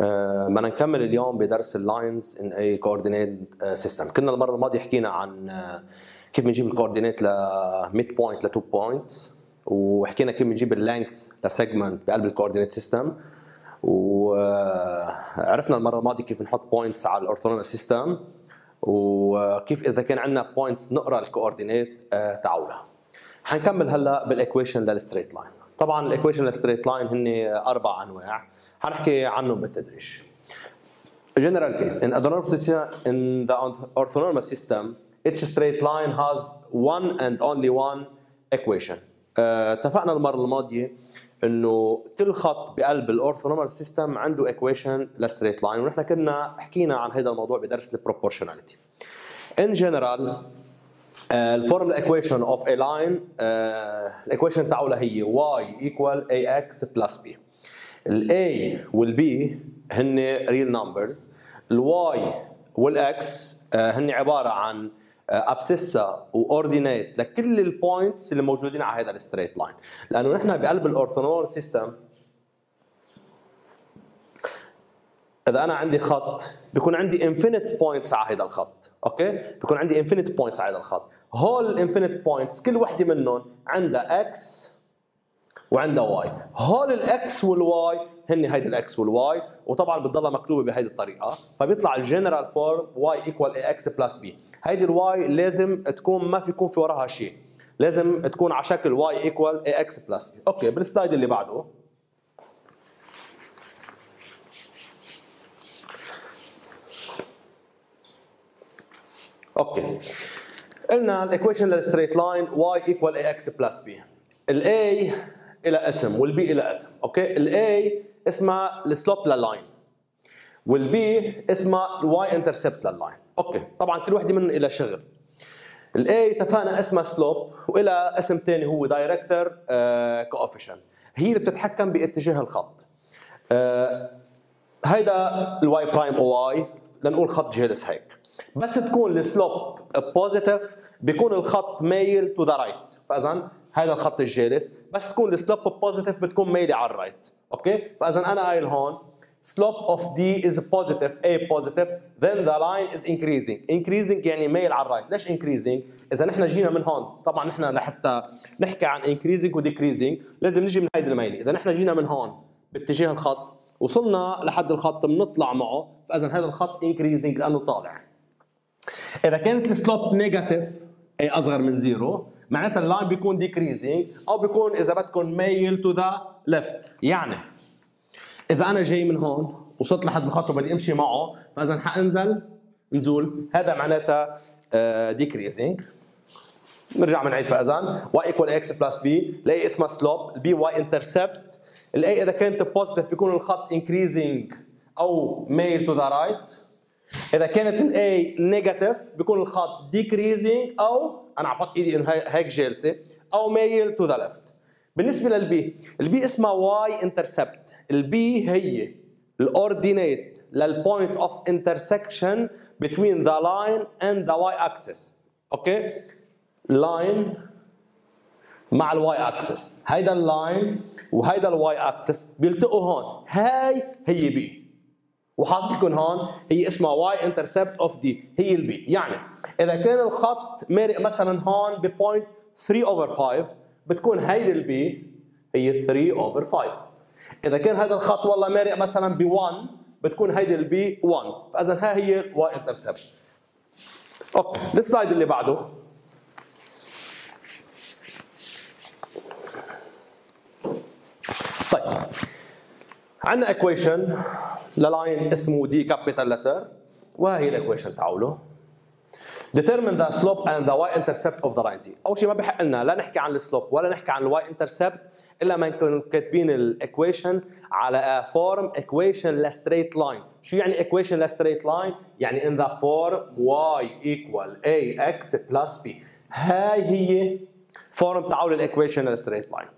آه، بدنا نكمل اليوم بدرس ال lines in a coordinate system كنا المرة الماضية حكينا عن آه، كيف بنجيب ال coordinate ل midpoint ل 2 points وحكينا كيف بنجيب ال length ل segment بقلب ال coordinate system وعرفنا المرة الماضية كيف نحط points على ال orthonormal system وكيف إذا كان عندنا points نقرأ ال coordinate آه، تاعولها حنكمل هلأ بال equation لل straight line طبعا ال equation لل straight line هن أربع أنواع. حنحكي عنهم بالتدريج general case. In in the orthonormal system each straight line has one and only one equation. آه، اتفقنا المرة الماضية إنه كل خط بقلب ال orthonormal system عنده equation ل straight line ونحن كنا حكينا عن هذا الموضوع بدرس ال proportionality in general ال formula equation of a line ال equation تاعولها هي y equal ax plus b. ال a وال b هن real numbers ال y وال x هن عبارة عن abscissa و ordinate لكل ال points اللي موجودين على هذا ال straight line لأنه نحن بقلب ال orthonormal system إذا أنا عندي خط بيكون عندي infinite points على هذا الخط okay؟ بيكون عندي infinite points على هذا الخط هول ال infinite points كل وحدة منهم عندها x وعندها y. هول ال x وال y هن هيدي ال x وال y وطبعا بتضلها مكتوبة بهيدي الطريقة. فبيطلع ال general form y equal ax plus b هيدي ال y لازم تكون ما في يكون في وراها شيء. لازم تكون على شكل y equal ax plus b okay بال slide اللي بعده. أوكي. قلنا الايكويشن للستريت لاين واي ايكوال اي إكس بلس بي الاي إلى اسم والبي إلى اسم أوكي؟ الاي اسمها السلوب لللاين والبي اسمها الواي انترسبت لللاين أوكي؟ طبعا كل وحده منهم لها شغل. ال a اتفقنا اسمها slope وإله اسم ثاني هو director coefficient هي اللي بتتحكم باتجاه الخط. آه هيدا ال y prime أو y لنقول خط جالس هيك. بس تكون ال slope positive بيكون الخط مايل to the right فاذا هذا الخط الجالس. بس تكون ال slope positive بتكون مايله على ال right okay؟ فإذا أنا قايل هون slope of D is positive A positive then the line is increasing. Increasing يعني مايل على ال right ليش increasing إذا نحن جينا من هون طبعا نحن لحتى نحكي عن increasing و decreasing لازم نجي من هيدي الميله إذا نحن جينا من هون باتجاه الخط وصلنا لحد الخط بنطلع معه. فإذا هذا الخط increasing لأنه طالع. إذا كانت ال slope negative a أصغر من zero معناتها ال line بيكون decreasing أو بيكون إذا بدكم مايل to the left يعني إذا أنا جاي من هون وصلت لحد الخط وبدي أمشي معه فإذا حأنزل نزول. هذا معناتها decreasing نرجع بنعيد فإذا. Y equal ax plus b. ال a اسمها slope ال b y intercept ال a إذا كانت positive بيكون الخط increasing أو مايل to the right إذا كانت ال a negative بيكون الخط decreasing أو أنا بحط إيدي هيك جالسة أو مايل to the left. بالنسبة لل b ال b اسمها y intercept. ال b هي ال ordinate لل point of intersection between the line and the y axis. okay؟ line مع ال y axis هيدا ال line وهيدا ال y axis بيلتقوا هون. هاي هي b. وحاطط لكم هون هي اسمها y intercept of D هي ال b يعني إذا كان الخط مارق مثلا هون ب point 3 over 5 بتكون هيدي ال b هي 3 over 5 إذا كان هذا الخط والله مارق مثلا ب 1 بتكون هيدي ال b 1 فإذا ها هي ال y intercept okay ال slide اللي بعده. عندنا equation ل line اسمه D capital letter وهي ال equation تاعوله determine the slope and the y-intercept of the line D أول شيء ما بحق لنا لا نحكي عن ال slope ولا نحكي عن ال y intercept إلا ما نكون كاتبين ال equation على form equation ل straight line شو يعني equation ل straight line يعني in the form y equal ax plus b. هاي هي form تعول ال equation لل straight line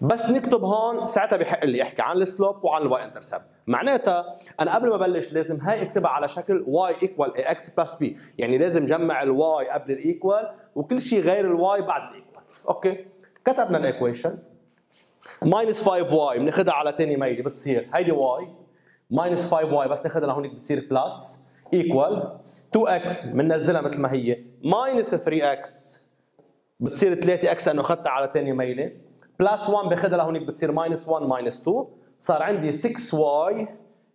بس نكتب هون ساعتها بحق لي احكي عن ال slope وعن ال y intercept. معناتها أنا قبل ما أبلش لازم هاي اكتبها على شكل y equal ax plus b يعني لازم جمع ال y قبل ال equal وكل شيء غير ال y بعد ال equal. okay؟ كتبنا ال equation minus 5 y بناخذها على ثاني ميله بتصير. هيدي y. minus 5 y بس ناخذها لهونيك بتصير plus equal. 2 x بننزلها مثل ما هي. minus 3 x بتصير 3 x لأنه أخذتها على ثاني ميله plus 1 باخذها لهونيك بتصير minus 1 minus 2 صار عندي 6 y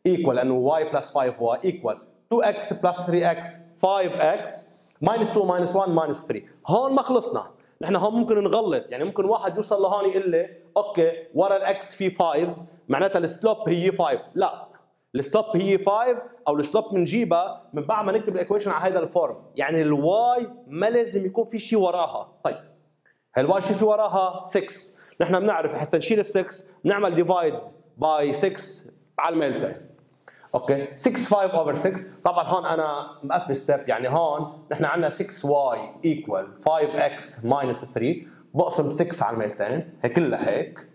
equal لأنه y plus 5 y equal 2 x plus 3 x 5 x minus 2 minus 1 minus 3 هون ما خلصنا. نحن هون ممكن نغلط. يعني ممكن واحد يوصل لهون يقول لي okay ورا ال x في 5 معناتها ال slope هي 5 لا. ال slope هي 5 أو ال slope بنجيبها من بعد ما نكتب ال equation على هذا ال form يعني ال y ما لازم يكون في شيء وراها. طيب. ال y شو في وراها؟ 6 نحن بنعرف حتى نشيل ال 6 بنعمل divide by 6 على الميلتين okay؟ 6 5 over 6 طبعا هون أنا مقفل step يعني هون نحن عندنا 6 y equal 5 x minus 3 بقسم 6 على الميلتين هي كلها هيك.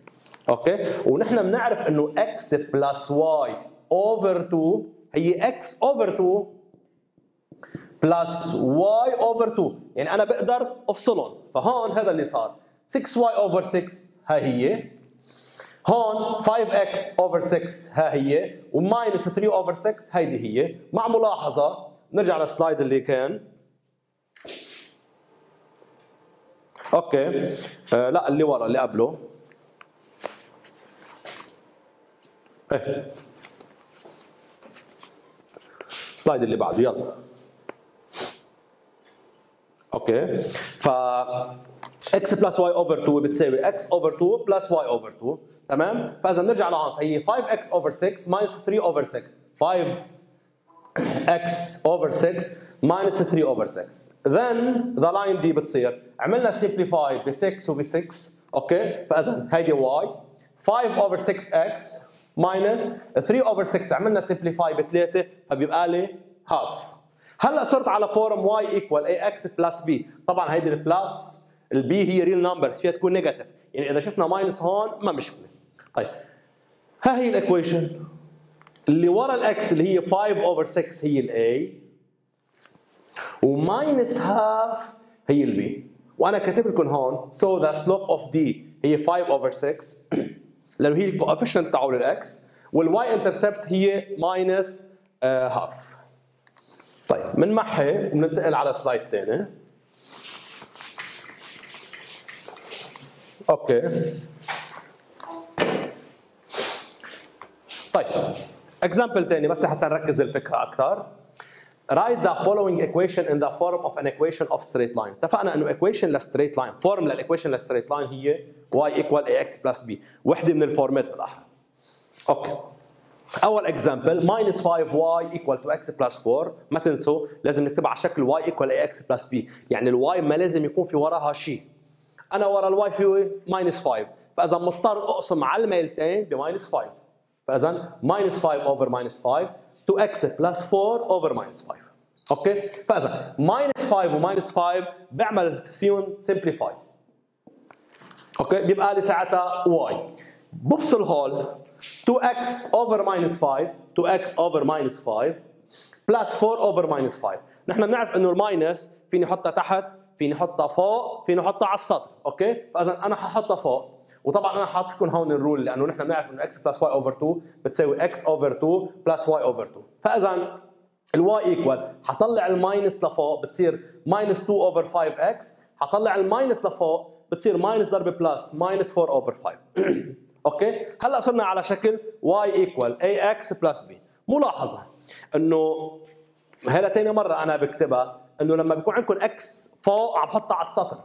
okay؟ ونحن بنعرف إنه x plus y over 2 هي x over 2 plus y over 2 يعني أنا بقدر أفصلهم. فهون هذا اللي صار. 6 y over 6 هاي هي هون 5x over 6 ها هي و minus 3 over 6 هيدي هي. مع ملاحظة نرجع لل slide اللي كان. okay. آه لا اللي ورا اللي قبله. إيه. ال slide اللي بعده يلا. okay. ف x plus y over 2 بتساوي x over 2 بلس y اوفر 2 تمام؟ فإذا نرجع لهون فهي 5x over 6 minus 3 over 6 5x over 6 minus 3 over 6 then the line D بتصير. عملنا simplify ب 6 وب 6 okay فإذا هيدي y. 5 over 6x minus 3 over 6 عملنا simplify ب 3 فبيبقى لي half. هلأ صرت على form y equal ax plus b. طبعا هيدي ال plus ال b هي real number فيها تكون negative يعني إذا شفنا minus هون ما مشكلة. طيب. ها هي ال equation اللي ورا ال x اللي هي 5 over 6 هي ال a و minus half هي ال b وأنا كاتب لكم هون so the slope of d هي 5 over 6 لأنه هي ال coefficient تاعه لل x وال y intercept هي minus half طيب بنمحي وبننتقل على slide ثاني okay. طيب. example ثاني بس حتى نركز الفكرة أكثر write the following equation in the form of an equation of straight line. اتفقنا إنه equation لل straight line form لل equation لل straight line هي y equal ax plus b. وحدة من ال form ات بالاحرى okay. أول example minus 5y equal 2x plus 4 ما تنسوا لازم نكتبها على شكل y equal ax plus b. يعني ال y ما لازم يكون في وراها شيء. أنا ورا ال y في minus 5 فإذا مضطر أقسم على الميلتين ب minus 5 فإذا minus 5 over minus 5 2x plus 4 over minus 5 okay؟ فإذا minus 5 و minus 5 بعمل فيهم simplify. okay؟ بيبقى لي ساعتها y. بفصل هول 2x over minus 5 2x over minus 5 plus 4 over minus 5 نحن بنعرف إنه ال minus فيني احطها تحت فيني احطها فوق فيني احطها على السطر okay؟ فإذا أنا ححطها فوق وطبعا أنا حاطط لكم هون ال rule لأنه نحن بنعرف إنه x plus y over 2 بتساوي x over 2 plus y over 2 فإذا ال y equal حطلع ال minus لفوق بتصير minus 2 over 5x حطلع ال minus لفوق بتصير minus ضرب plus minus 4 over 5 okay؟ هلأ صرنا على شكل y equal ax plus b. ملاحظة إنه هلا ثاني مرة أنا بكتبها. انه لما بيكون عندكم x فوق عم بحطها على السطر.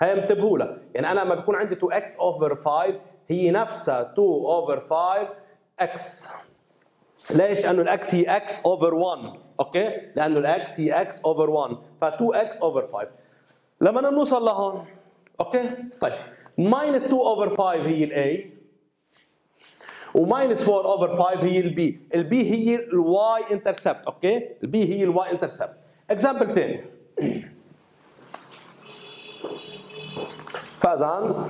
هي انتبهوا لها يعني أنا لما بيكون عندي 2x over 5 هي نفسها 2 over 5 x. ليش؟ لأنه ال x هي x over 1 okay؟ لأنه ال x هي x over 1 ف 2x over 5 لما نوصل لهون okay؟ طيب. minus 2 over 5 هي ال a و minus 4 over 5 هي ال b، ال b هي ال y intercept okay؟ ال b هي ال y intercept example ثاني فاذا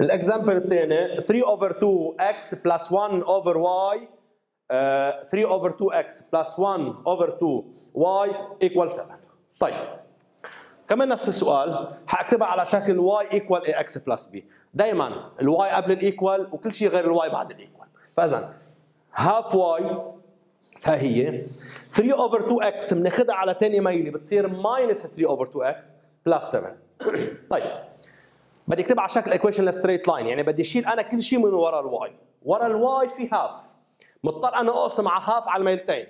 ال example الثاني 3 over 2 x plus 1 over y 3 over 2 x plus 1 over 2 y equal 7 طيب. كمان نفس السؤال حأكتبها على شكل y equal ax plus b دائما ال y قبل ال equal وكل شيء غير ال y بعد ال equal فاذا half y ها هي. 3 over 2 x بناخذها على ثاني ميله بتصير minus 3 over 2 x plus 7 طيب. بدي اكتبها على شكل equation ل straight line يعني بدي اشيل أنا كل شيء من ورا ال y ورا ال y في half مضطر أنا أقسم على half على الميلتين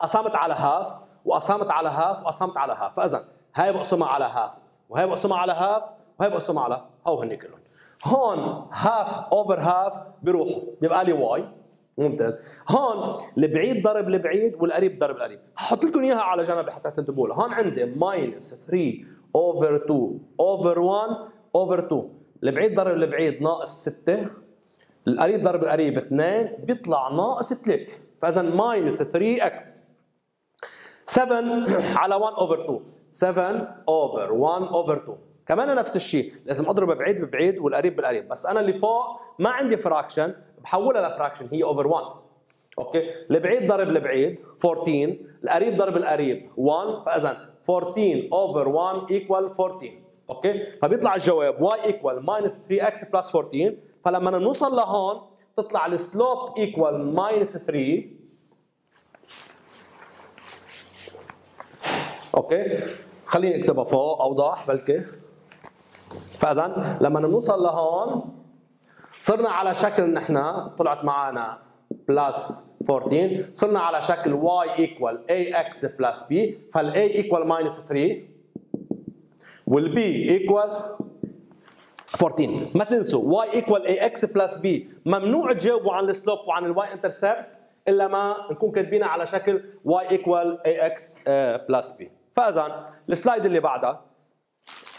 قسمت على half وقسمت على half وقسمت على half فاذا هاي بقسمها على half وهي بقسمها على half وهي بقسمها على هو هن كلهم هون half over half بيروحوا بيبقى لي y ممتاز. هون البعيد ضرب البعيد والقريب ضرب القريب هحط لكم إياها على جنب لحتى تنتبهوا لها هون عندي minus 3 over 2 over 1 over 2 البعيد ضرب البعيد ناقص 6 القريب ضرب القريب 2 بيطلع ناقص 3 فاذا minus 3 x 7 على 1 over 2 7 over 1 over 2 كمان نفس الشيء. لازم اضرب بعيد ببعيد والقريب بالقريب. بس أنا اللي فوق ما عندي fraction بحولها ل fraction هي over 1 okay؟ البعيد ضرب البعيد 14 القريب ضرب القريب. 1 فاذا 14 over 1 equal 14 okay؟ فبيطلع الجواب y equal minus 3x plus 14 فلما نوصل لهون تطلع ال slope equal minus 3 okay؟ خليني أكتبها فوق. أوضح. بلكي. فاذا لما نوصل لهون صرنا على شكل نحن طلعت معنا plus 14 صرنا على شكل y equal ax plus b. فال a equal minus 3 وال b equal 14 ما تنسوا y equal ax plus b. ممنوع تجاوبوا عن ال slope وعن ال y intercept إلا ما نكون كاتبينها على شكل y equal ax plus b. فاذا ال slide اللي بعدها.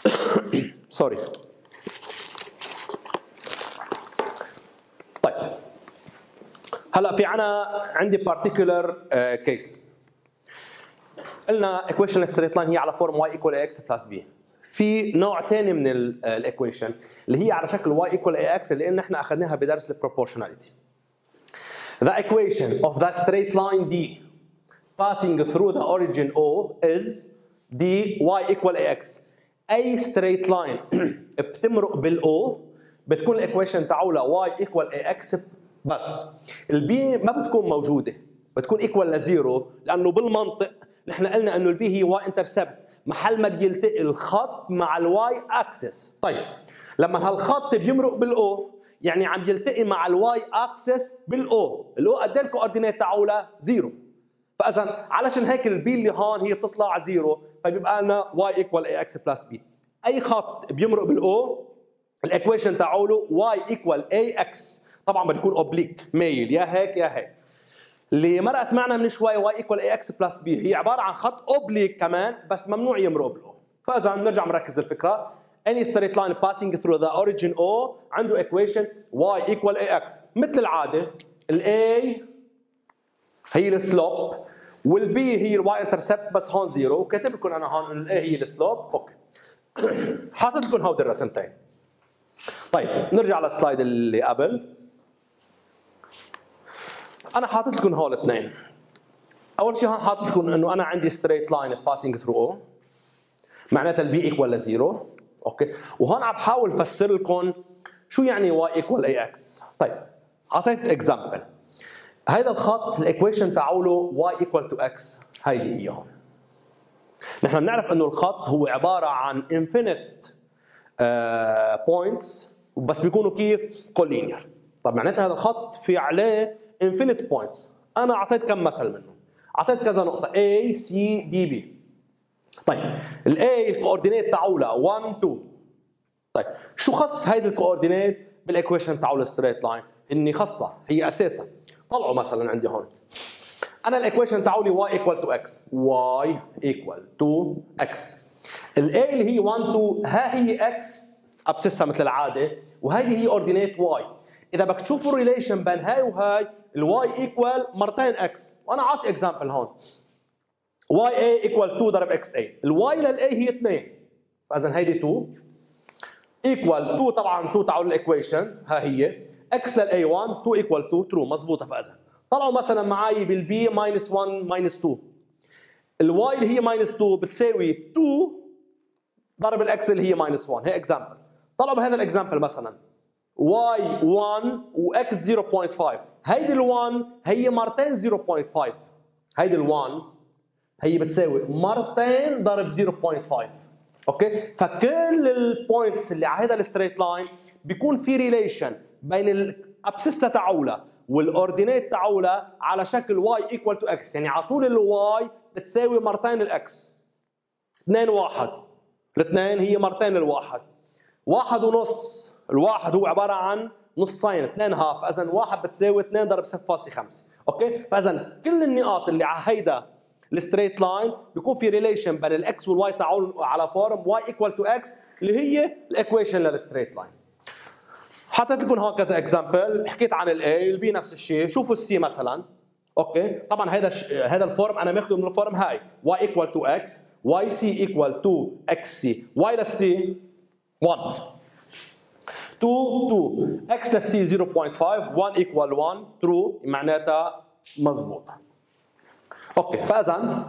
sorry هلا في عنا عندي particular آه، case قلنا equation ال straight line هي على form y equal ax plus b في نوع ثاني من ال equation آه، اللي هي على شكل y equal ax اللي إحنا اخذناها بدرس ال proportionality The equation of the straight line d passing through the origin O is d y equal ax. أي straight line بتمرق بال O بتكون ال equation تعولها y equal ax بس. ال b ما بتكون موجودة بتكون equal ل zero لأنه بالمنطق نحن قلنا إنه ال b هي y intercept محل ما بيلتقي الخط مع ال y axis طيب لما هالخط بيمرق بال O يعني عم يلتقي مع ال y axis بال O ال O قد إيه ال coordinate تاعه zero فإذا علشان هيك ال b اللي هون هي بتطلع zero فبيبقى لنا y equal ax plus b أي خط بيمرق بال O ال equation تاعه y equal ax طبعا بده يكون oblique مايل يا هيك يا هيك. اللي مرقت معنا من شوي y equal ax plus b هي عبارة عن خط oblique كمان بس ممنوع يمرق بال O فإذا بنرجع نركز الفكرة. Any straight line passing through the origin O عنده equation y equal ax مثل العادة ال A هي ال slope وال B هي ال y intercept بس هون zero وكاتب لكم أنا هون ال A هي السلوب okay. حاطط لكم هودي الرسمتين. طيب نرجع لل slide اللي قبل. أنا حاطط لكم هول الاثنين أول شيء حاطط لكم إنه أنا عندي straight line passing through O معناتها ال b equal ل zero okay. وهون عم بحاول افسر لكم شو يعني y equal ax طيب أعطيت example هيدا الخط ال equation تاعه y equal two x هيدي هي هون نحن بنعرف إنه الخط هو عبارة عن infinite points بس بيكونوا كيف؟ collinear. طب معناتها هذا الخط في عليه infinite points أنا أعطيت كم مثل منه أعطيت كذا نقطة. A C D B. طيب ال A ال coordinate تاعولها 1 2 طيب شو خص هيدي ال coordinate بال equation تاعول ال straight line إني خصها. هي أساسا. طلعوا مثلا عندي هون. أنا ال equation تاعولي y equal to x. Y equal to x. ال A اللي هي 1 2 ها هي x abscissa مثل العادة وهذه هي ordinate y. إذا بدك تشوفوا ال relation بين هاي وهاي ال y equal مرتين x وأنا عاطي example هون. y A equal 2 ضرب x A ال y لل A هي 2 فاذا هيدي 2 equal 2 طبعا 2 تعال ال equation ها هي. x لل A 1 2 equal 2 true مضبوطه فاذا. طلعوا مثلا معي بال B minus 1 minus 2 ال y اللي هي minus 2 بتساوي 2 ضرب ال x اللي هي minus 1 هي example طلعوا بهذا ال example مثلا. y 1 و x 0.5 هيدي ال1 هي مرتين 0.5 هيدي ال1 هي بتساوي مرتين ضرب 0.5 okay؟ فكل ال points اللي على هذا ال straight line بيكون في relation بين ال abscissa تاعولها وال ordinate تاعولها على شكل y equal two x يعني على طول ال y بتساوي مرتين ال x 2 1 الاثنين هي مرتين الواحد واحد ونص. الواحد هو عبارة عن نصين 2 half اذا واحد بتساوي 2 ضرب 0.5 okay؟ فإذا كل النقاط اللي على هيدا ال straight line بيكون في relation بين ال x وال y تاعون على form y equal two x اللي هي ال equation لل straight line حطيت لكم هكذا example حكيت عن ال A ال B نفس الشيء. شوفوا ال C مثلا. okay؟ طبعا هذا هذا ال form أنا ماخذه من ال form هاي. Y equal to x y c equal to x c. Y لل C 1 2 2 x لل C 0.5 1 equal 1 true معناتها مضبوطه okay فاذا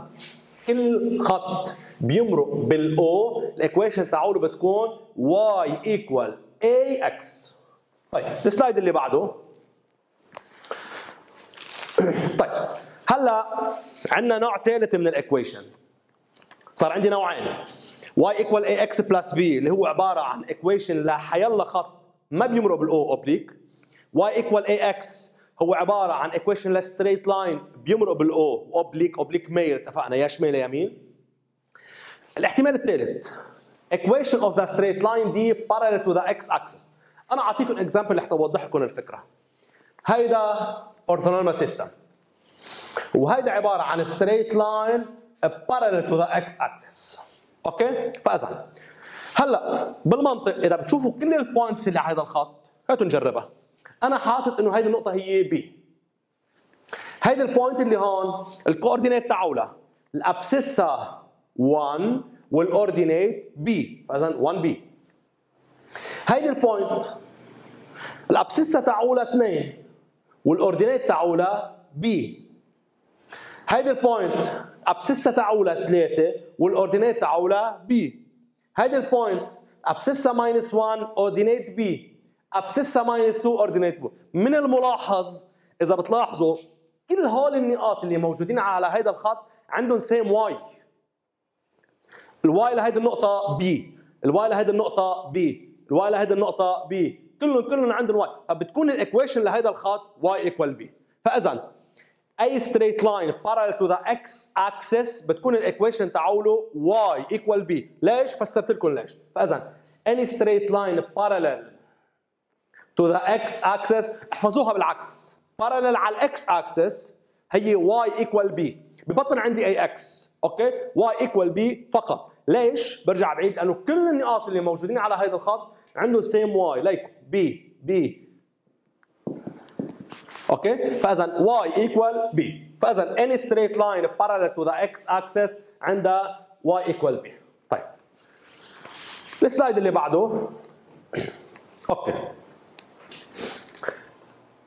كل خط بيمرق بال O ال equation تاعوله بتكون y equal ax طيب ال slide اللي بعده. طيب هلأ عندنا نوع ثالث من ال equation. صار عندي نوعين. y equal ax plus b اللي هو عبارة عن equation لحيلا خط. ما بيمرق بال O oblique y equal ax هو عبارة عن equation ل straight line بيمرق بال O oblique oblique مايل اتفقنا؟ يا شمال يا يمين. الاحتمال الثالث. Equation of the straight line دي parallel to the x axis. أنا أعطيكم example لحتى أوضح لكم الفكرة. هيدا orthonormal system. وهيدا عبارة عن straight line parallel to the x axis. okay؟ فاذا هلا بالمنطق إذا بتشوفوا كل ال points اللي على هذا الخط هاتوا نجربها. أنا حاطط إنه هيدي النقطة هي b هيدي ال point اللي هون ال coordinate تاعولها ال abscissa 1 وال ordinate b فاذا 1 b هيدي ال point ال abscissa تاعولها 2 وال ordinate تاعولها b هيدي ال point abscissa تاعولها 3 وال ordinate تاعولها b هيدي ال point abscissa minus 1 ordinate b. abscissa minus 2 ordinate b من الملاحظ إذا بتلاحظوا كل هول النقاط اللي موجودين على هيدا الخط عندهم same y. ال y لهيدي النقطة b ال y لهيدي النقطة b ال y لهيدي النقطة b كلهم كلهم عندهم y. فبتكون ال equation لهيدا الخط y equal b فاذا اي straight line parallel to the x axis بتكون ال equation تاعوله y equal b. ليش؟ فسرت لكم ليش. فاذا any straight line parallel to the x axis احفظوها بالعكس. Parallel على ال x axis هي y equal b. ببطل عندي ax okay؟ y equal b فقط. ليش؟ برجع بعيد لأنه كل النقاط اللي موجودين على هذا الخط عنده same y ليك b b okay فاذا y equal b. فاذا any straight line parallel to the x axis عندها y equal b. طيب. ال slide اللي بعده. okay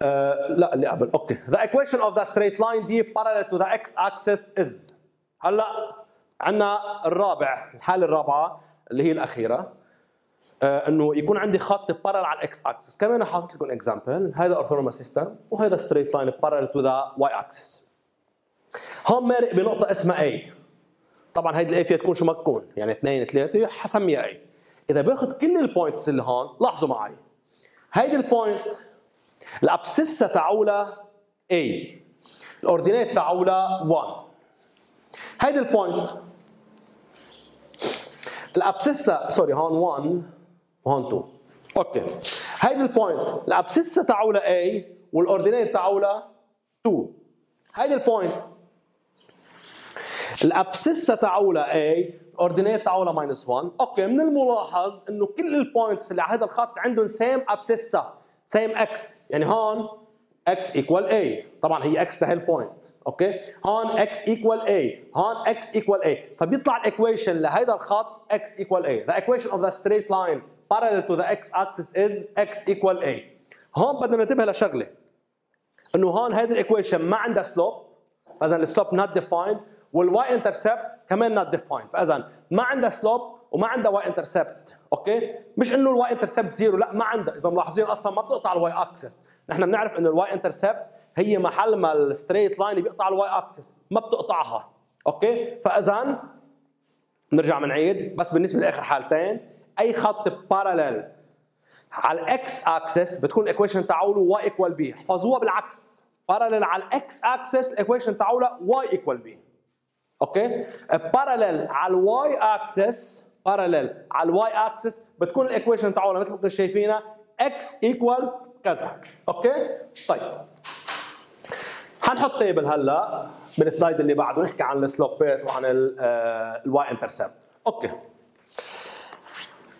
آه لا اللي قبل. okay the equation of the straight line d parallel to the x axis is هلا عندنا الرابع الحالة الرابعة اللي هي الأخيرة. إنه يكون عندي خط parallel على ال x axis كمان حاطط لكم example هذا orthonormal system وهذا straight line parallel to the y axis هون مارق بنقطة اسمها A. طبعا هيدي ال a فيها تكون شو ما تكون. يعني اثنين ثلاثة حسميها A. إذا باخذ كل ال points اللي هون لاحظوا معي. هيدي ال point ال abscissa تاعولها A. ال ordinate تاعولها 1 هيدي ال point ال abscissa sorry هون 1 وهون 2 okay هيدي ال point ال abscissa تاعولها A وال ordinate تاعولها 2 هيدي ال point ال abscissa تاعولها A ال ordinate تاعولها minus 1 okay من الملاحظ إنه كل ال points اللي على هذا الخط عندهم same abscissa same x يعني هون x equal a. طبعا هي x لهي ال point okay هون x equal a. هون x equal a. فبيطلع ال equation لهيدا الخط x equal a. The equation of the straight line parallel to the x axis is x equal a. هون بدنا ننتبه لشغلة. إنه هون هيدي ال equation ما عندها slope فاذا ال slope not defined. وال y intercept كمان not defined. فاذا ما عندها slope وما عندها y intercept okay؟ مش إنه ال y intercept zero لا ما عندها. إذا ملاحظين أصلا ما بتقطع ال y axis نحن بنعرف إنه ال y intercept هي محل ما ال straight line بيقطع ال y axis ما بتقطعها. okay؟ فاذا نرجع بنعيد بس بالنسبة لآخر حالتين. أي خط parallel على ال x axis بتكون ال equation تاعوله y equal b احفظوها بالعكس. parallel على ال x axis ال equation تاعولها y equal b okay؟ parallel على ال y axis parallel على ال y axis بتكون ال equation تاعولها مثل ما كنتم شايفينها. x equal كذا. okay؟ طيب. حنحط table هلا بال slide اللي بعده. نحكي عن ال slope ات وعن ال y intercept okay.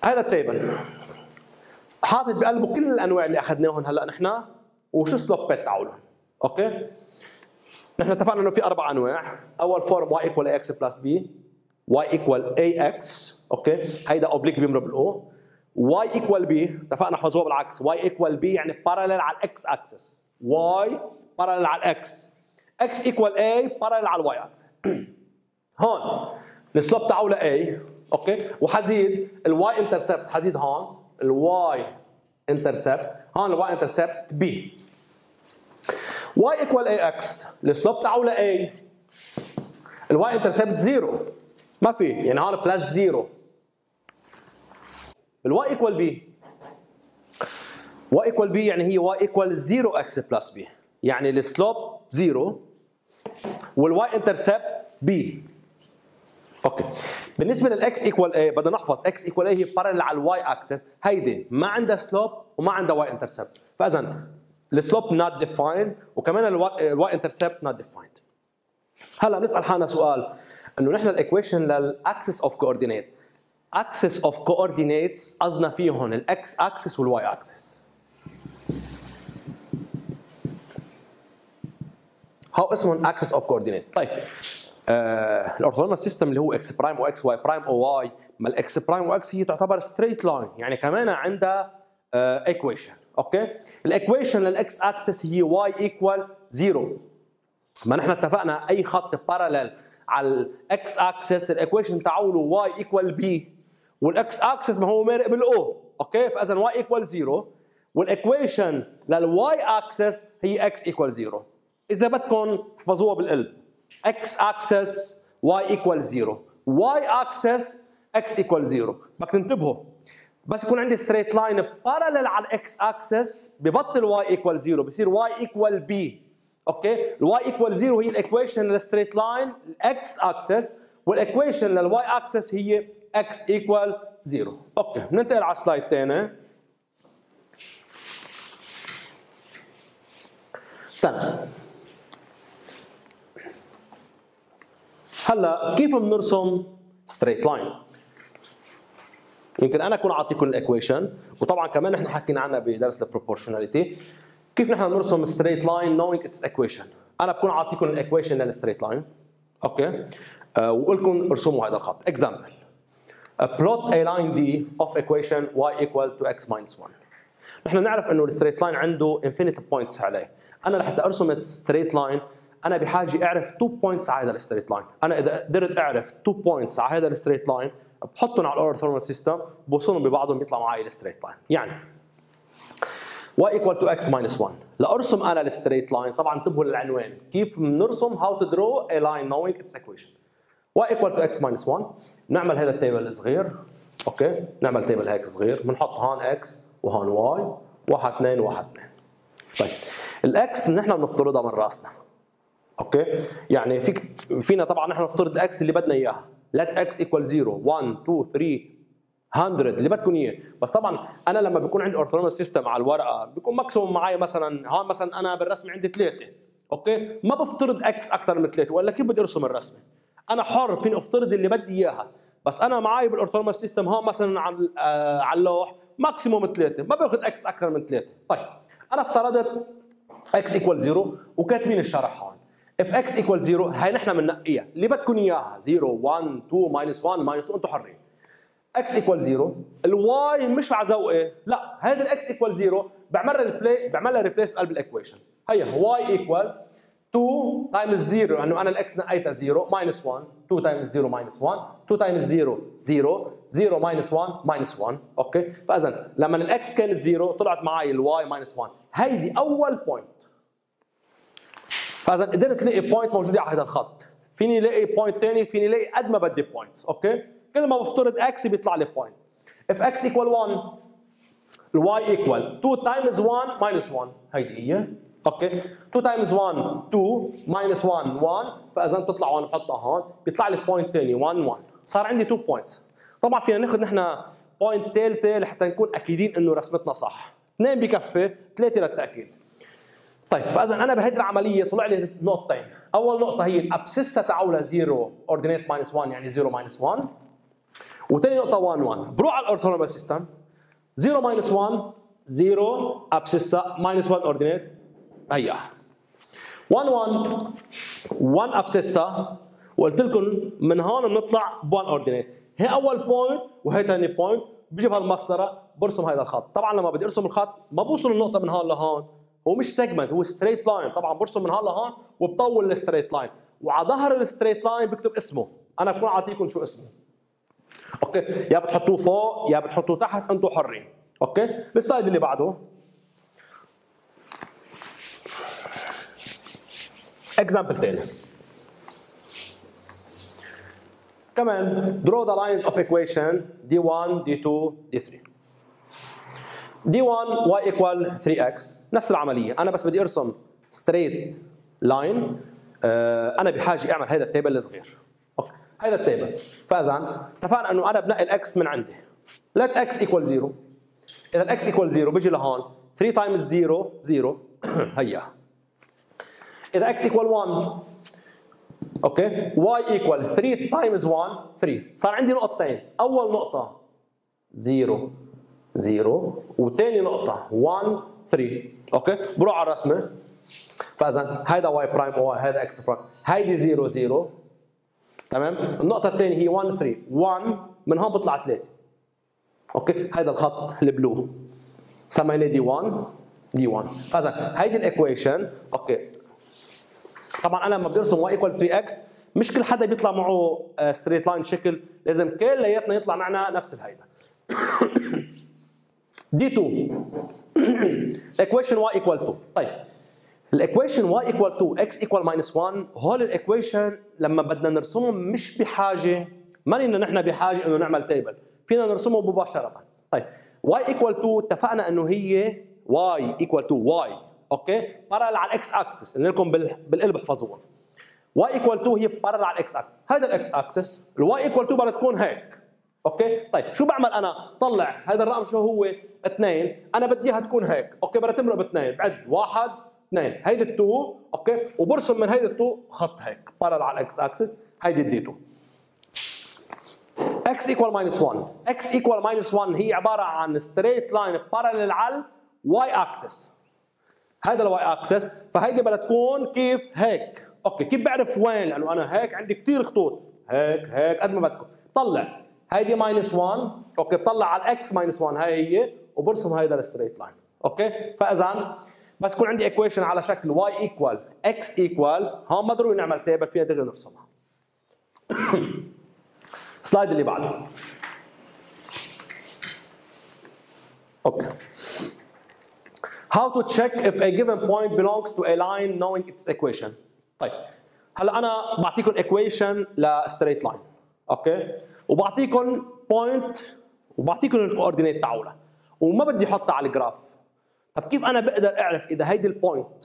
هذا ال table. حاطط بقلبه كل الأنواع اللي أخذناهم هلأ نحن وشو slope ات تاعولهم okay؟ نحن اتفقنا إنه في أربع أنواع. أول form y equal ax plus b y equal ax okay؟ هيدا oblique بيمر بال O. Y equal b اتفقنا احفظوها بالعكس. Y equal b يعني parallel على ال x axis y parallel على ال x x equal a parallel على ال y axis هون ال slope ل a. okay؟ وحزيد ال y intercept حزيد هون ال y intercept هون ال y intercept b y equal ax ال slope تاعه ل a. ال y intercept zero. ما في يعني هون plus zero. ال y equal b y equal b يعني هي y equal 0 x plus b يعني ال slope zero وال y intercept b okay. بالنسبة لل x equal a بدنا نحفظ x equal a هي parallel على ال y axis هيدي ما عندها slope وما عندها y intercept فاذا ال slope not defined وكمان ال y intercept not defined هلأ بنسأل حالنا سؤال. إنه نحن ال equation لل axis of coordinate axis of coordinates قصدنا فيهم الاكس اكسس والواي اكسس هاو اسمهم axis of coordinate طيب. آه ال orthonormal system اللي هو x prime O x y prime O y ما ال x prime O x هي تعتبر straight line يعني كمان عندها equation آه okay؟ ال equation لل x axis هي y equal 0 ما نحن اتفقنا أي خط parallel على ال x axis ال equation تاعوله y equal b وال x axis ما هو مارق بال O okay؟ فإذا y equal 0 وال equation لل y axis هي x equal 0 إذا بدكم احفظوها بالقلب. x axis y equal 0 y axis x equal 0 بدك تنتبهوا. بس يكون عندي straight line parallel على ال x axis ببطل y equal 0 بصير y equal b okay ال y equal 0 هي ال equation لل straight line ال x axis وال equation لل y axis هي x equal 0 okay بننتقل على slide ثاني تمام هلا كيف بنرسم straight line يمكن أنا أكون اعطيكم ال equation وطبعا كمان نحن حكينا عنها بدرس ال proportionality كيف نحن نرسم straight line knowing its equation أنا بكون اعطيكم ال equation لل straight line okay؟ أه واقول لكم ارسموا هذا الخط. Example. Plot a line d of equation y equal to x minus 1 نحن نعرف إنه ال straight line عنده infinite points عليه. أنا لحتى أرسم ال straight line أنا بحاجة أعرف 2 points على هذا ال straight line أنا إذا قدرت أعرف 2 points على هذا ال straight line بحطهم على ال orthonormal system بوصلهم ببعضهم بيطلع معي ال straight line يعني y equal to x minus 1 لأرسم أنا ال straight line طبعا انتبهوا للعنوان. كيف بنرسم؟ how to draw a line knowing its equation. y equal to x minus 1 نعمل هذا ال table الصغير. أوكي؟ نعمل table هيك صغير. بنحط هون x وهون y. واحد اثنين واحد اثنين. طيب. ال x نحن بنفترضها من رأسنا. أوكي؟ يعني فيك فينا طبعا نحن نفترض x اللي بدنا إياها. Let x equal 0 1 2 3 100 اللي بدكم إياه. بس طبعا أنا لما بيكون عندي orthonormal system على الورقة بيكون maximum معي مثلا هون مثلا أنا بالرسمه عندي ثلاثة. أوكي؟ ما بفترض x أكثر من ثلاثة. ولا كيف بدي أرسم الرسمة؟ أنا حر فيني أفترض اللي بدي إياها. بس أنا معي بال orthonormal system هون مثلا على آه على اللوح maximum ثلاثة. ما باخذ x أكثر من ثلاثة. طيب. أنا افترضت x equal 0 وكاتبين الشرح هون. if x equal 0 هاي نحن بننقيها اللي بدكم إياها؟ 0 1 2 minus 1 minus 2 أنتم حرين. x equal 0 ال y مش على ذوقي لا هذا ال x equal 0 بعملها reply بعملها replace بقلب ال equation هيا y equal 2 times 0 لأنه أنا ال x نقيتها 0 minus 1 2 times 0 minus 1 2 times 0 0 0 minus 1 minus 1 أوكي فاذا لما ال x كانت 0 طلعت معي ال y minus 1 هيدي أول point فاذا قدرت الاقي point موجوده على هذا الخط. فيني الاقي point ثاني فيني الاقي قد ما بدي points أوكي؟ كل ما بفترض x بيطلع لي point if x equal 1 ال y equal 2 times 1 minus 1 هيدي هي؟ أوكي؟ 2 times 1 2 minus 1 1 فإذا بتطلع 1 بحطها هون. بيطلع لي point ثاني 1 1 صار عندي 2 points طبعا فينا ناخذ نحن point ثالثه لحتى نكون أكيدين إنه رسمتنا صح. اثنين بكفي ثلاثة للتأكيد. طيب فاذا أنا بهيدي العملية طلع لي نقطتين. أول نقطة هي ال abscissa تاعولها 0 ordinate minus 1 يعني 0 minus 1 وثاني نقطة 1 1 بروح على ال orthonormal system. 0 minus 1 0 abscissa minus 1 ordinate هيا. 1 1 1 abscissa وقلت لكم من هون بنطلع ب 1 ordinate هي أول point وهي ثاني point بجيب هالمسطره برسم هذا الخط. طبعا لما بدي أرسم الخط ما بوصل النقطة من هون لهون. هو مش segment هو straight line طبعا برسم من هون لهون وبطول ال straight line وعلى ظهر ال straight line بكتب اسمه. أنا بكون أعطيكم شو اسمه. أوكي؟ يا بتحطوه فوق يا بتحطوه تحت أنتم حرين. أوكي؟ ال slide اللي بعده. example ثاني كمان draw the lines of equation d1 d2 d3 d1 y equal 3x نفس العملية. أنا بس بدي أرسم straight line. آه أنا بحاجة أعمل هذا ال table الصغير. أوكي. هذا ال table. فأذا اتفقنا إنه أنا بنقي ال x من عندي. Let x equal 0 إذا ال x equal 0 بيجي لهون. 3 times 0 0 هيا. إذا x equal 1 أوكي. Y equal 3 times 1 3 صار عندي نقطتين. أول نقطة 0 0 وثاني نقطة. 1 3 أوكي؟ بروح على الرسمه فاذا هيدا y prime وهذا x prime. هيدي 0 0 تمام؟ النقطة الثانية هي 1 3 1 من هون بيطلع 3 أوكي؟ هيدا الخط ال blue. سميناه d1 d1 فاذا هيدي ال equation. أوكي. طبعا أنا لما بدي أرسم y equal 3x مش كل حدا بيطلع معه straight line شكل. لازم كلياتنا يطلع معنا نفس الهيدا. d2 ال equation y equal 2 طيب. ال equation y equal 2 x equal minus 1 هول ال equation لما بدنا نرسمهم مش بحاجة ما لنا نحن بحاجة إنه نعمل table فينا نرسمهم مباشرة. طيب. Y equal 2 اتفقنا إنه هي y equal 2 y. أوكي؟ parallel على الاكس اكسس اللي لكم بالقلب احفظوها. Y equal 2 هي parallel على الاكس اكسس هذا الاكس اكسس ال y equal 2 بدها تكون هيك. أوكي؟ طيب. شو بعمل أنا؟ طلع. هذا الرقم شو هو؟ 2 أنا بدي إياها تكون هيك. أوكي بدها تمرق باثنين. بعد واحد اثنين. هيدي ال two أوكي؟ وبرسم من هيدي التو خط هيك parallel على الاكس اكسس هيدي ال d2 x equal minus 1 x equal minus 1 هي عبارة عن straight line parallel على y axis. هذا ال y axis فهيدي بدها تكون كيف؟ هيك. أوكي كيف بعرف وين؟ لأنه أنا هيك عندي كثير خطوط. هيك هيك قد ما بدكم. طلع. هيدي minus 1 أوكي بطلع على ال x minus 1 هاي هي. وبرسم هيدا ال straight line أوكي؟ فاذا بس يكون عندي equation على شكل y equal x equal هون ما ضروري نعمل table فيها دغري نرسمها. ال slide اللي بعده. أوكي. How to check if a given point belongs to a line knowing its equation. طيب. هلا أنا بعطيكم equation ل straight line أوكي؟ وبعطيكم point وبعطيكم ال coordinate تاعولها وما بدي أحطها على ال graph. طب كيف أنا بقدر أعرف إذا هيدي ال point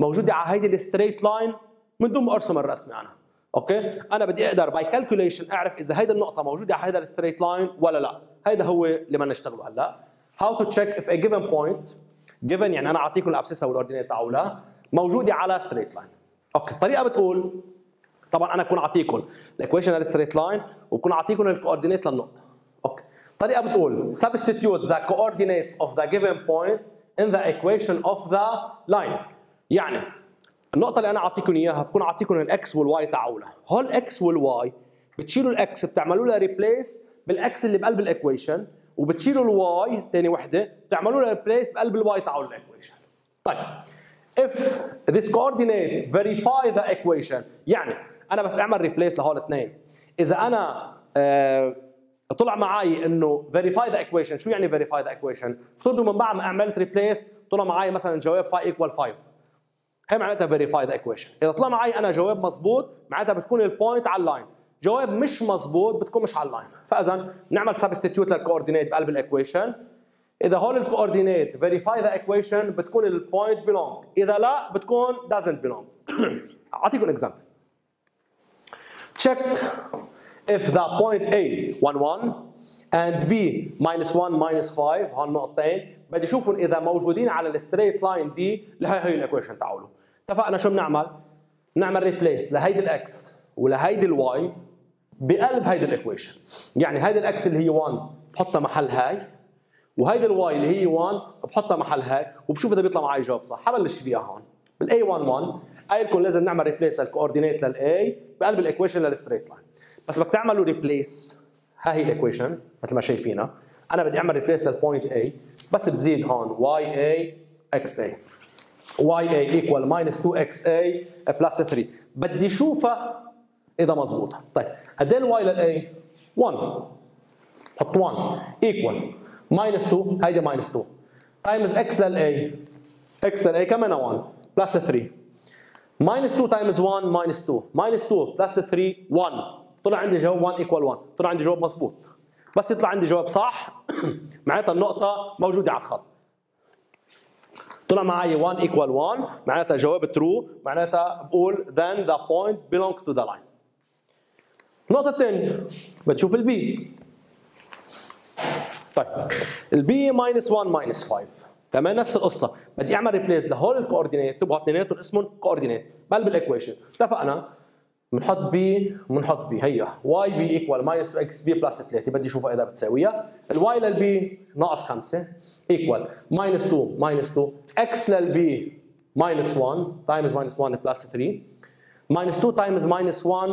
موجودة على هيدي ال straight line من دون ما أرسم الرسمة أنا؟ أوكي؟ أنا بدي أقدر by calculation أعرف إذا هيدي النقطة موجودة على هيدا ال straight line ولا لا. هيدا هو اللي بدنا نشتغله هلا. How to check if a given point given يعني أنا أعطيكم ال abscissa وال ordinate تاعولها موجودة على straight line أوكي؟ الطريقة بتقول طبعا أنا اكون أعطيكم ال equation لل straight line وبكون أعطيكم ال coordinate للنقطة. الطريقة بتقول substitute the coordinates of the given point in the equation of the line. يعني النقطة اللي أنا أعطيكم إياها بكون أعطيكم الإكس والواي تاعولها، هول الإكس والواي بتشيلوا الإكس بتعملوا لها ريبليس بالإكس اللي بقلب الإيكويشن وبتشيلوا الواي ثاني وحدة بتعملوا لها replace بقلب ال y تاعول ال equation. طيب if this coordinate verify the equation يعني أنا بس أعمل replace لهول الاثنين إذا أنا آه طلع معي إنه verify the equation. شو يعني verify the equation افترضوا من بعد ما عملت replace طلع معي مثلا جواب 5 equal 5 هي معناتها verify the equation. إذا طلع معي أنا جواب مضبوط معناتها بتكون ال point على ال line جواب مش مضبوط بتكون مش على اللاين فاذا نعمل substitute لل coordinate بقلب ال equation إذا هول ال coordinate verify the equation بتكون ال point belong. إذا لا بتكون doesn't belong. أعطيكم example check. If the point A 1 1 and B minus 1 minus 5 هالنقطتين بدي اشوفهم إذا موجودين على ال straight line d لهي هي ال equation تعالوا. اتفقنا شو بنعمل؟ بنعمل replace لهيدي ال x ولهيدي ال y بقلب هيدي ال equation يعني هيدي ال x اللي هي 1 بحطها محل هاي. وهيدي ال y اللي هي 1 بحطها محل هاي. وبشوف إذا بيطلع معي جواب صح. حبلش فيها هون. بال A 1 1 قايل لكم لازم نعمل ريبليس الكوردينيت للاي بقلب الايكويشن للستريت لاين بس بدك تعملوا replace ها هي ال equation مثل ما شايفينها. أنا بدي أعمل replace لل point A بس بزيد هون y A x A y A equal minus 2 x A plus 3 بدي اشوفها إذا مضبوطه طيب قد إيه ال y لل A 1 حط 1 equal minus 2 هيدي minus 2 times x لل A x لل A كمان 1 plus 3 minus 2 times 1 minus 2 minus 2 plus 3 1 طلع عندي جواب 1 equal 1 طلع عندي جواب مضبوط بس يطلع عندي جواب صح. معناتها النقطة موجودة على الخط. طلع معي 1 equal 1 معناتها جواب true معناتها بقول then the point belongs to the line. النقطة الثانية بتشوف ال B طيب ال B minus 1 minus 5 كمان نفس القصة. بدي أعمل replace لهول ال coordinate تبقوا اثنيناتهم اسمهم coordinate بقلب ال equation اتفقنا؟ بنحط B بنحط B هي y B equal minus 2 x B plus 3 بدي اشوفها إذا بتساويها. ال y لل B ناقص 5 equal minus 2 minus 2 x لل B minus 1 times minus 1 plus 3 minus 2 times minus 1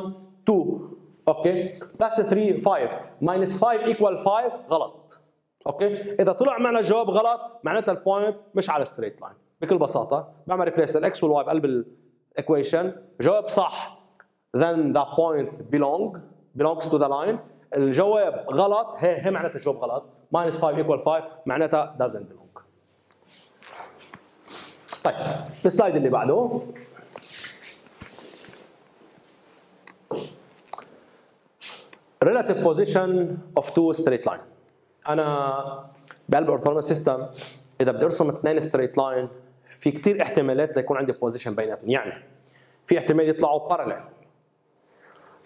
2 أوكي plus 3 5 minus 5 equal 5 غلط. أوكي إذا طلع معنا الجواب غلط معناتها ال point مش على ال straight line بكل بساطة بعمل replace ال x وال y بقلب ال equation جواب صح. Then the point belong belongs to the line. الجواب غلط. هي هي معناتها الجواب غلط. minus 5 equal 5 معناتها doesn't belong. طيب ال slide اللي بعده. relative position of two straight line. أنا بقلب ال orthonormal system إذا بدي أرسم اثنين straight line في كثير احتمالات ليكون عندي position بيناتهم. يعني في احتمال يطلعوا parallel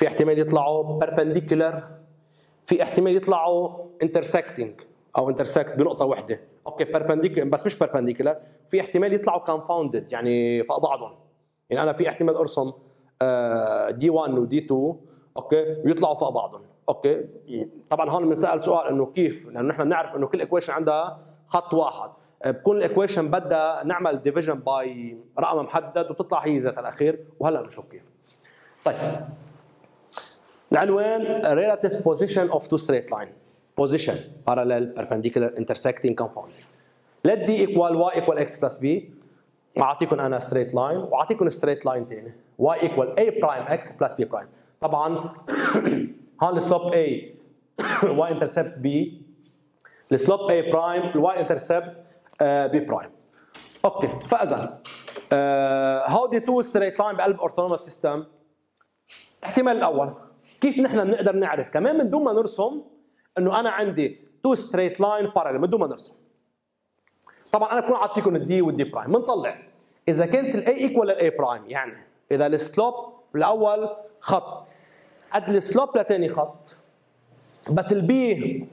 في احتمال يطلعوا perpendicular في احتمال يطلعوا intersecting أو intersect بنقطة واحدة. أوكي perpendicular بس مش perpendicular في احتمال يطلعوا confounded يعني فوق بعضهم. يعني أنا في احتمال أرسم d 1 و d 2 أوكي ويطلعوا فوق بعضهم. أوكي طبعا هون بنسأل سؤال إنه كيف؟ لأنه نحن بنعرف إنه كل equation عندها خط واحد. بكون ال equation بدها نعمل division by رقم محدد وبتطلع هي ذات الأخير وهلأ بنشوف كيف. طيب. العنوان relative position of two straight line position parallel perpendicular intersecting confounding let d equal y equal ax plus b واعطيكم أنا straight line واعطيكم straight line ثاني y equal a prime x plus b prime طبعا هون ال slope a y intercept b ال slope a prime ال y intercept b prime أوكي فاذا هودي two straight line بقلب orthonormal system الاحتمال الأول كيف نحن بنقدر نعرف؟ كمان من دون ما نرسم إنه أنا عندي two straight line parallel من دون ما نرسم. طبعا أنا بكون أعطيكم ال d وال d prime بنطلع إذا كانت ال a equal لل a prime يعني إذا ال slope الأول خط. قد ال slope لثاني خط. بس ال b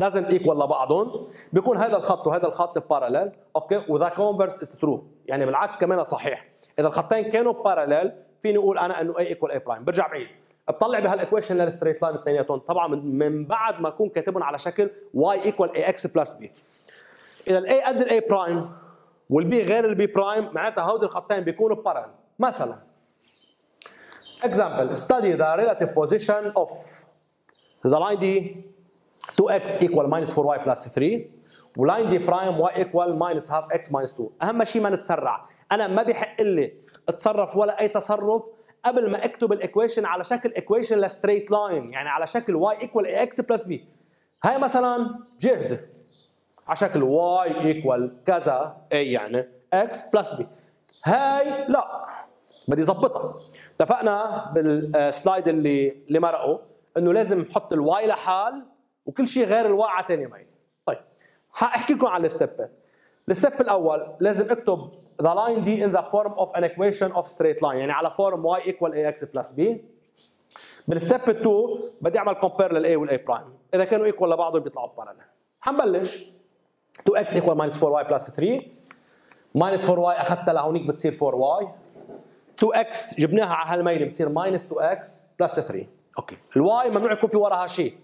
doesn't equal لبعضهم. بيكون هذا الخط وهذا الخط parallel أوكي؟ و the converse is true يعني بالعكس كمان صحيح. إذا الخطين كانوا parallel فيني أقول أنا إنه a equal a prime برجع بعيد. بطلع بهال equation لل straight line اثنيناتهم طبعا من بعد ما أكون كاتبهم على شكل y equal a x plus b اذا الاي قد الاي برايم والبي غير البي برايم معناتها هودي الخطين بيكونوا parallel مثلا example study the relative position of the line D 2x equal minus 4y plus 3 و line d prime y equal minus half x minus 2 أهم شيء ما نتسرع. أنا ما بحق لي أتصرف ولا أي تصرف قبل ما اكتب ال equation على شكل equation ل straight line يعني على شكل y equal a x plus b هاي مثلا جاهزه على شكل y equal كذا a يعني x plus b هاي لا بدي أظبطها. اتفقنا بال slide اللي اللي مرقه إنه لازم نحط ال y لحال وكل شيء غير ال y على ثاني ميل طيب حأحكي لكم عن ال step. ال step الأول لازم أكتب the line d in the form of an equation of straight line. يعني على form y equal ax plus b. بال step 2 بدي أعمل compare لل a وال a prime. إذا كانوا equal لبعضهم بيطلعوا parallel حنبلش. 2x equal minus 4y plus 3 minus 4y أخذتها لهونيك بتصير 4y 2x جبناها على هالميلة بتصير minus 2x plus 3 okay. ال y ممنوع يكون في وراها شيء.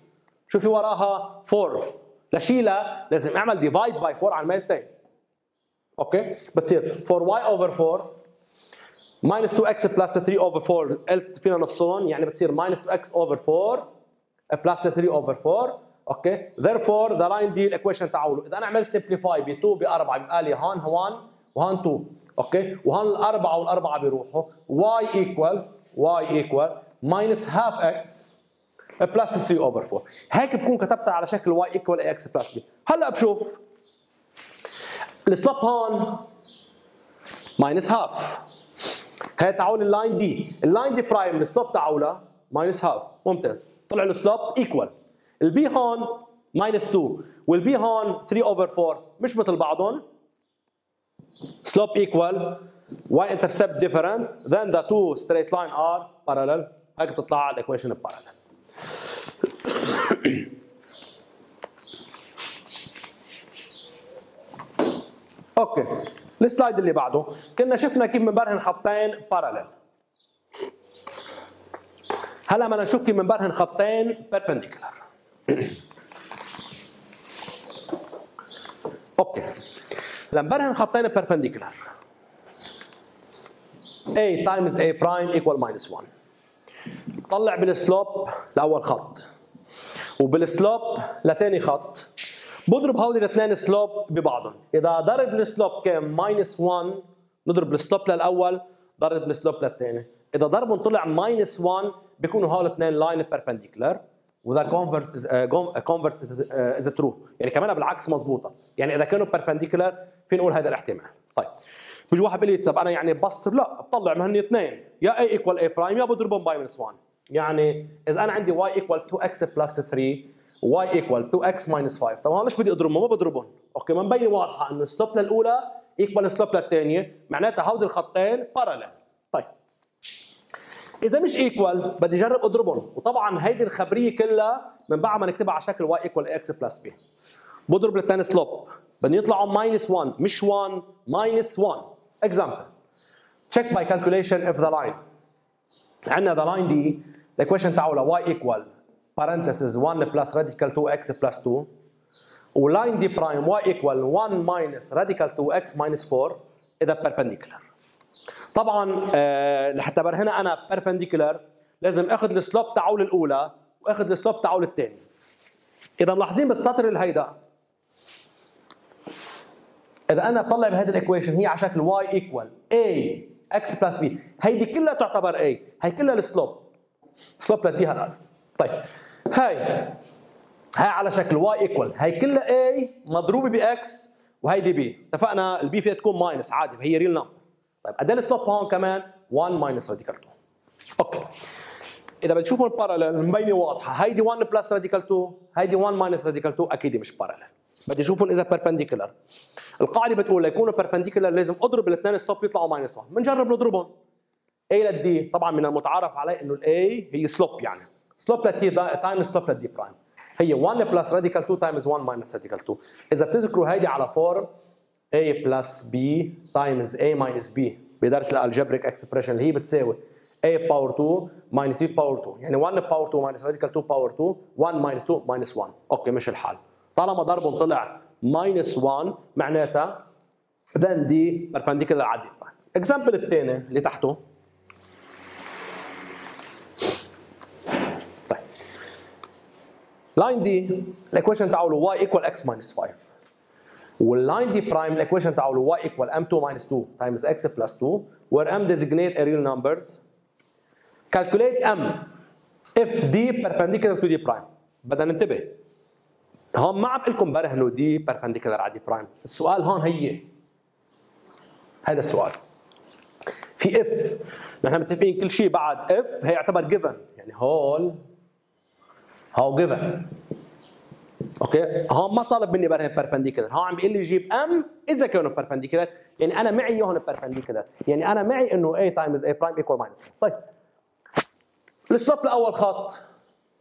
شو في وراها؟ 4 لشيلها لازم أعمل divide by 4 على الميلتين. okay بتصير 4y over 4 minus 2x plus 3 over 4 قلت فينا نفصلهم يعني بتصير minus 2x over 4 plus 3 over 4 okay therefore the line d ال equation تاعوله إذا أنا عملت simplify ب 2 ب 4 بيبقى لي هون 1 وهون 2 okay وهون الأربعة والأربعة بيروحوا. y equal y equal minus half x plus 3 over 4 هيك بكون كتبتها على شكل y equal ax plus b. هلأ بشوف ال slope هون minus half هي تعول ال line d ال line d prime ال slope تعولها minus half ممتاز. طلع ال slope equal ال b هون minus 2 وال b هون 3 over 4 مش مثل بعضهم. slope equal. Y intercept different. Then the two straight line are parallel. هيك بتطلع على ال equation parallel. okay. ال slide اللي بعده كنا شفنا كيف بنبرهن خطين parallel هلا بدنا نشوف كيف بنبرهن خطين perpendicular okay. لما برهن خطين perpendicular A times A prime equal minus 1 طلع بال slope لأول خط. وبال slope لثاني خط. بضرب هودي الاثنين slope ببعضهم إذا ضرب ال slope كان minus 1 نضرب ال slope للأول ضرب ال slope للثاني. إذا ضربهم طلع minus 1 بيكونوا هول الاثنين line perpendicular and the converse converse is true يعني كمان بالعكس مضبوطه يعني إذا كانوا perpendicular في نقول هذا الاحتمال؟ طيب. بيجي واحد بيقول لي طب أنا يعني بصر؟ لا بطلع ما هن اثنين. يا A equal A prime يا بضربهم by minus 1 يعني إذا أنا عندي y equal 2x plus 3 y equal 2x minus 5 طب هون ليش بدي اضربهم ما بضربهم. okay ما مبين واضحة إنه ال slope للأولى equal ال slope للثانية. معناتها هودي الخطين parallel طيب. إذا مش equal بدي اجرب أضربهم. وطبعا هيدي الخبرية كلها من بعد ما نكتبها على شكل y equal ax plus b. بضرب الاثنين slope بدهم يطلعوا minus 1 مش 1 minus 1 example. Check by calculation if the line. عندنا the line d ال equation تاعه y equal. Parenthesis 1 plus radical 2x plus 2 و line d prime y equal 1 minus radical 2x minus 4 إذا perpendicular. طبعا آه لحتى برهنها أنا perpendicular لازم أخذ ال slope تاعول الاولى وأخذ ال slope تاعول الثاني إذا ملاحظين بالسطر الهيدا إذا أنا بطلع بهذه ال equation هي على شكل y equal a x plus b. هيدي كلها تعتبر a هي كلها ال slope slope لديها الألف. طيب. هاي. هاي على شكل y equal. هاي كلها a مضروبة ب x وهيدي b. اتفقنا ال b فيها تكون minus عادي فهي real number طيب قد ال slope هون كمان؟ 1 minus radical 2 okay. إذا بتشوفوا ال parallel مبينة واضحة. هيدي 1 plus radical 2 هيدي 1 minus radical 2 أكيد مش parallel بدي أشوفهم إذا perpendicular القاعدة بتقول ليكونوا perpendicular لازم أضرب الاثنين slope يطلعوا minus 1 بنجرب نضربهم. A لل d طبعا من المتعارف عليه إنه ال a هي slope يعني. slope لل d times slope لل d prime هي 1 plus radical 2 times 1 minus radical 2 إذا بتذكروا هيدي على form A plus B times A minus B. بدرس ال algebraic expression اللي هي بتساوي A power 2 minus B power 2 يعني 1 power 2 minus radical 2 power 2 1 minus 2 minus 1 okay مشي الحال. طالما ضربهم طلع minus 1 معناتها then d perpendicular على ال d prime example الثاني اللي تحته. line d ال equation تاعه y equal x minus 5 وال line d prime ال equation تاعه y equal m2 minus 2 times x plus 2 where m designate a real numbers. Calculate m. If d perpendicular to d prime. بدنا ننتبه. هون ما عم نبرهن إنه D perpendicular على D prime السؤال هون هي. هذا السؤال. في if نحن متفقين كل شيء بعد if هي يعتبر given يعني هول هاو given. Okay? هون ما طالب مني perpendicular هون عم بيقول لي جيب m إذا كانوا perpendicular يعني أنا معي إياهم perpendicular يعني أنا معي إنه a times a prime equal minus طيب. ال slope لاول خط.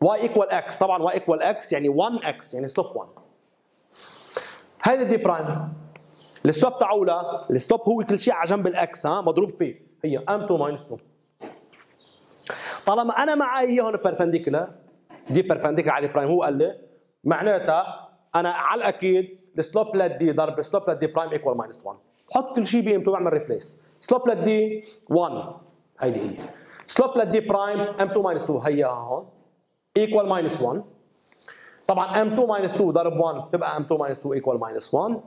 Y equal x. طبعا y equal x يعني 1x يعني slope 1 هيدي D prime ال slope تاعولها ال slope هو كل شيء على جنب ال x ها؟ مضروب فيه. هي m2 minus 2 طالما أنا معي إياهم perpendicular D perpendicular على prime هو قال لي معناتها أنا على الأكيد السلوب للدي ضرب السلوب للدي برايم ايكوال ماينس 1 بحط كل شيء بقيمته بعمل replace slope لل D 1 هيدي هي. slope لل D prime m 2 minus 2 هيها هون. equal minus 1 طبعا m 2 minus 2 ضرب 1 بتبقى m 2 minus 2 equal minus 1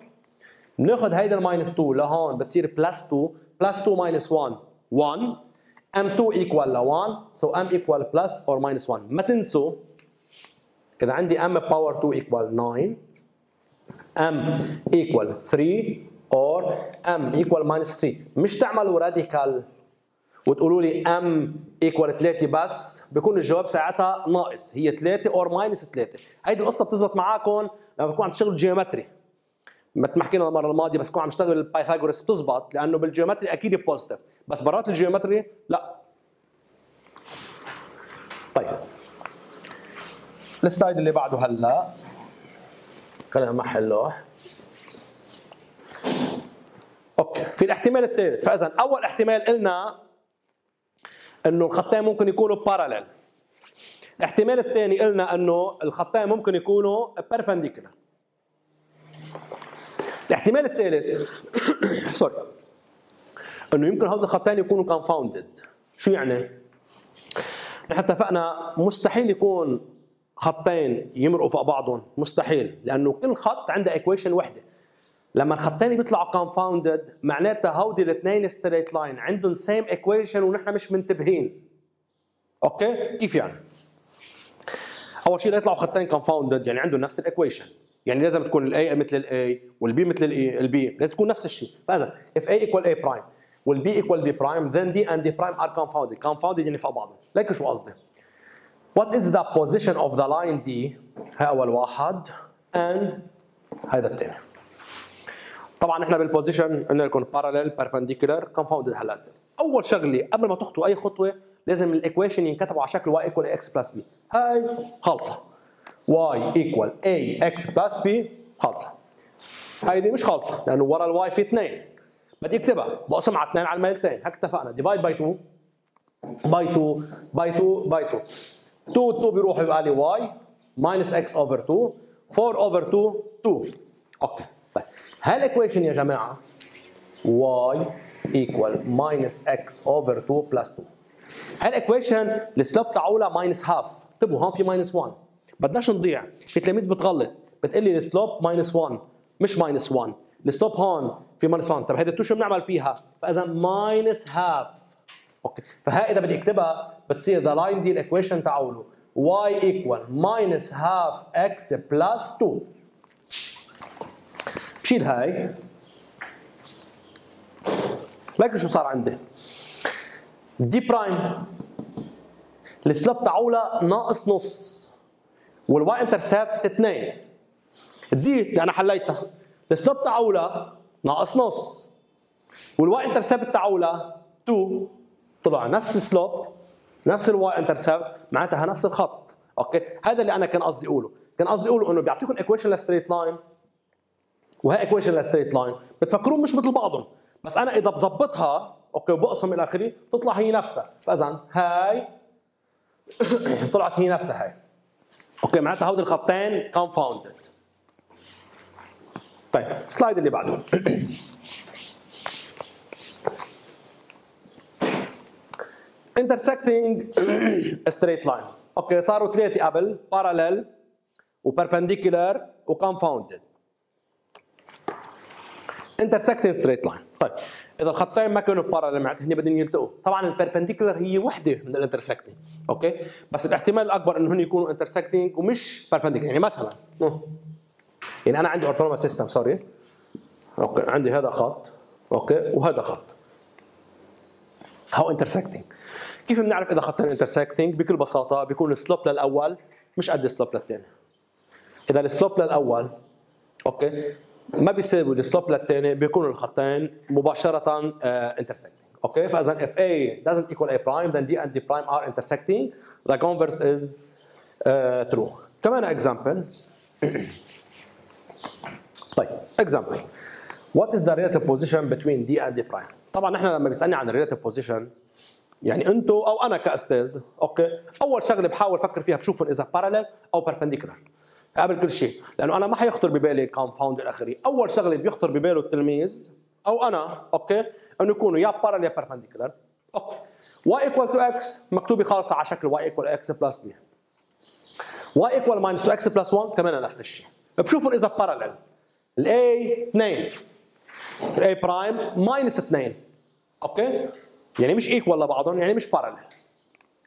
بناخذ هيدا ال minus 2 لهون بتصير plus 2 plus 2 minus 1 1 m 2 equal ل 1 so m equal plus or minus 1 ما تنسوا إذا عندي m power 2 equal 9 m equal 3 or m equal minus 3 مش تعملوا radical وتقولوا لي m equal 3 بس بيكون الجواب ساعتها ناقص. هي 3 or minus 3 هيدي القصة بتزبط معاكم لما بتكون عم تشتغلوا geometry مثل ما حكينا المرة الماضية بس كون عم تشتغل ال Pythagoras بتزبط لأنه بال geometry أكيد positive بس برات ال geometry لا طيب ال slide اللي بعده هلا. خلينا محل لوح okay في الاحتمال الثالث. فإذا أول احتمال قلنا إنه الخطين ممكن يكونوا parallel الاحتمال الثاني قلنا إنه الخطين ممكن يكونوا perpendicular الاحتمال الثالث sorry إنه يمكن هذول الخطين يكونوا confounded شو يعني؟ نحن اتفقنا مستحيل يكون خطين يمرقوا فوق بعضهم. مستحيل لأنه كل خط عنده equation وحدة. لما الخطين بيطلعوا confounded معناتها هودي الاثنين straight line عندهم same equation ونحن مش منتبهين. Okay? كيف يعني؟ أول شيء ليطلعوا خطين confounded يعني عندهم نفس ال equation يعني لازم تكون الاي مثل الاي والبي مثل الاي البي لازم تكون نفس الشيء. فإذا if a equal a prime وال b equal b prime then d and d prime are confounded. Confounded يعني فوق بعضهم. ليك شو قصدي؟ What is the position of the line D? هي أول واحد. And هذا الثاني طبعا إحنا بال position قلنا لكم parallel perpendicular confounded هلأ. أول شغلة قبل ما تخطوا أي خطوة لازم ال equation ينكتبوا على شكل y equal ax plus b. هاي خالصة. y equal ax plus b خالصة. هيدي مش خالصة لأنه ورا ال y في اثنين. بدي أكتبها. بقسم على اثنين عالميلتين. هيك اتفقنا divide by 2 by 2 by 2 by 2 2 2 بيروح يبقى لي y minus x over 2 4 over 2 2 okay. طيب. هال equation يا جماعة y equal minus x over 2 plus 2 هال equation ال slope تاعولها minus half انتبهوا هون في minus 1 بدناش نضيع. في تلاميذ بتغلط. بتقول لي ال slope minus 1 مش minus 1 ال slope هون في minus 1 طيب هيدي ال two شو بنعمل فيها. فإذا minus half okay. فهي إذا بدي أكتبها بتصير the line D ال equation تاعوله y equal minus half x plus 2 بشيل هاي. لكن شو صار عندي؟ D prime ال slope تاعولها ناقص نص. وال y intercept 2 D اللي أنا حليتها. ال slope تاعولها ناقص نص. وال y intercept تاعولها 2 طلع نفس ال slope نفس ال y intercept معناتها نفس الخط. Okay? هذا اللي أنا كان قصدي أقوله. كان قصدي أقوله إنه بيعطيكم equation ل straight line وهي equation ل straight line بتفكرون مش مثل بعضهم. بس أنا إذا بظبطها okay وبقسم إلى آخره تطلع هي نفسها. فاذا هاي طلعت هي نفسها هاي. Okay? معناتها هودي الخطين confounded طيب ال slide اللي بعده intersecting straight line. Okay صاروا ثلاثة قبل parallel و perpendicular و confounded intersecting straight line. طيب إذا الخطين ما كانوا parallel معناتها هن بدهم يلتقوا. طبعا ال perpendicular هي وحدة من ال intersecting Okay بس الاحتمال الأكبر إنه هن يكونوا intersecting ومش perpendicular يعني مثلا يعني أنا عندي orthonormal system sorry okay عندي هذا خط. Okay وهذا خط. هاو intersecting كيف بنعرف إذا خطين intersecting بكل بساطة بيكون ال slope للأول مش قد ال slope للثاني إذا ال slope للأول okay ما بيساوي ال slope للثاني بيكونوا الخطين مباشرة intersecting okay فإذا if A doesn't equal A prime then D and D prime are intersecting. The converse is uh, true. كمان example. طيب example. What is the relative position between D and D prime? طبعا نحن لما بيسألني عن ال relative position يعني أنتم أو أنا كأستاذ okay؟ أول شغلة بحاول أفكر فيها بشوفهم إذا parallel أو perpendicular قبل كل شيء لأنه أنا ما حيخطر ببالي confounded إلى اخره أول شغلة بيخطر بباله التلميذ أو أنا okay؟ إنه يكونوا يا parallel يا perpendicular okay. y equal to x مكتوبه خالصة على شكل y equal x plus b. y equal minus 2x plus 1 كمان نفس الشيء. بشوفوا إذا parallel ال a 2 ال a prime minus 2 okay؟ يعني مش equal لبعضهم يعني مش parallel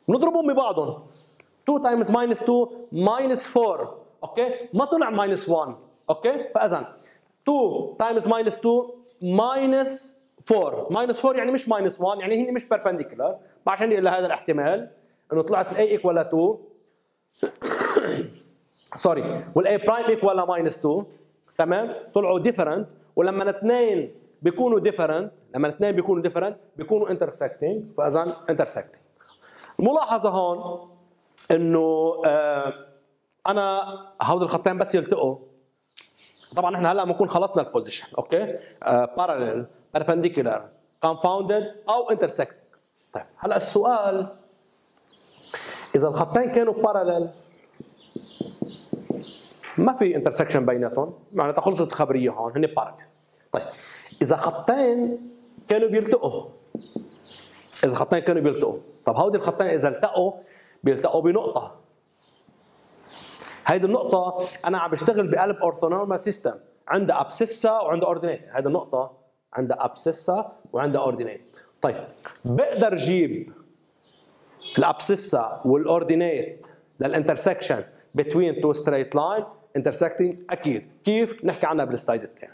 نضربهم ببعضهم 2 times minus 2 minus 4 okay ما طلع minus 1 okay فاذا 2 times minus 2 minus 4 minus 4 يعني مش minus 1 يعني هن مش perpendicular ما عشان الا هذا الاحتمال إنه طلعت ال a equal 2 sorry وال a prime equal minus 2 تمام؟ طلعوا different ولما الاثنين بيكونوا different لما الاثنين بيكونوا different بيكونوا intersecting فاذا intersecting الملاحظه هون إنه آه أنا هول الخطين بس يلتقوا. طبعا إحنا هلأ بنكون خلصنا ال position okay؟ parallel perpendicular confounded أو intersect طيب هلأ السؤال إذا الخطين كانوا parallel ما في intersection بيناتهم؟ معناتها خلصت الخبرية هون هن parallel طيب إذا خطين كانوا بيلتقوا. إذا خطين كانوا بيلتقوا. طب هودي الخطين إذا التقوا بيلتقوا بنقطة. هيدي النقطة أنا عم بشتغل بقلب orthonormal system عندها abscissa وعندها ordinate هيدي النقطة عندها abscissa وعندها ordinate طيب بقدر أجيب ال abscissa وال ordinate لل intersection between two straight line intersecting أكيد. كيف؟ نحكي عنها بال slide الثاني